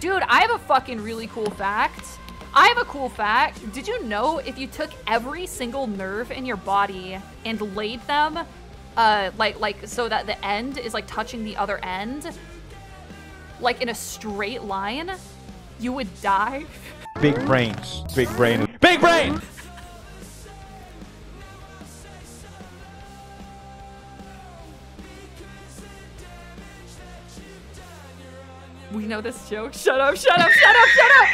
Dude, I have a fucking really cool fact. I have a cool fact. Did you know if you took every single nerve in your body and laid them uh like like so that the end is like touching the other end like in a straight line, you would die? Big brains. Big brain. Big brain! We know this joke. Shut up, shut up, shut up, shut up!